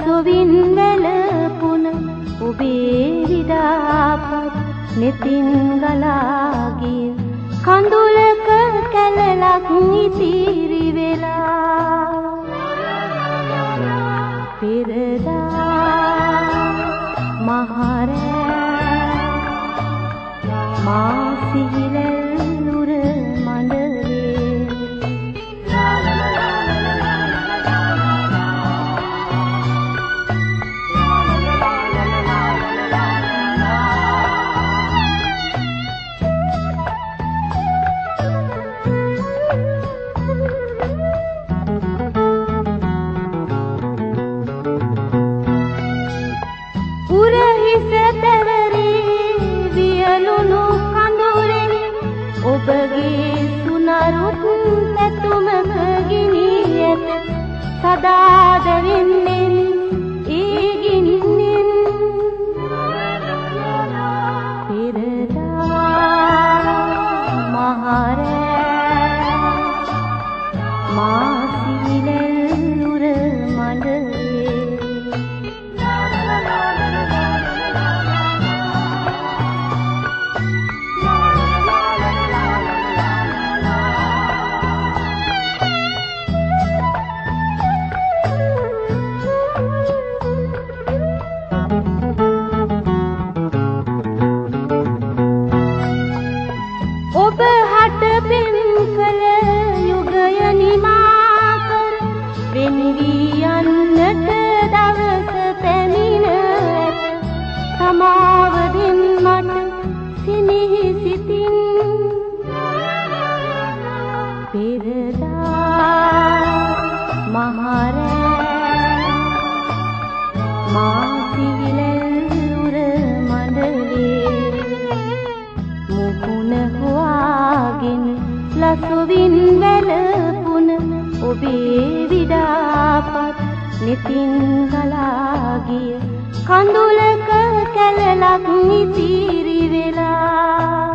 සුවින්දල පුන ඔබේ විදාපත් නෙතින් ගලාගිය කඳුලක කැලලක් ඉතිරි වෙලා පෙරදා මහරෑ 第一 සදා දැවෙන්නේ ඒ ගින්නෙන් පෙරදා මහරෑ මා ඔබ හට පෙම් කළ යුගය නිමා කර වෙන් වී යන්නට දවස පැමිණ ඇත සමාව දෙන් මට සිනෙහි සිතින් පෙරදා මහරෑ ලසුවින් වැළපුන ඔබේ විඩාපත් නෙතින් ගලාගිය කඳුලක කැලලක් ඉතිරි වෙලා